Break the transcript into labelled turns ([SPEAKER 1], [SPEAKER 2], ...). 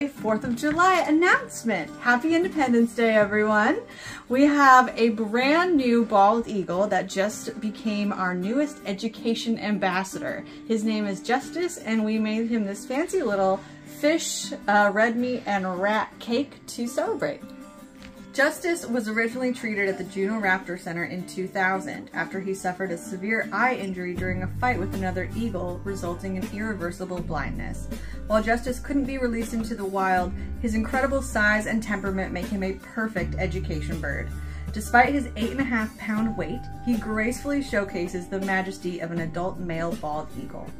[SPEAKER 1] 4th of July announcement. Happy Independence Day, everyone. We have a brand new bald eagle that just became our newest education ambassador. His name is Justice, and we made him this fancy little fish, uh, red meat, and rat cake to celebrate. Justice was originally treated at the Juneau Raptor Center in 2000 after he suffered a severe eye injury during a fight with another eagle, resulting in irreversible blindness. While Justice couldn't be released into the wild, his incredible size and temperament make him a perfect education bird. Despite his 8.5 pound weight, he gracefully showcases the majesty of an adult male bald eagle.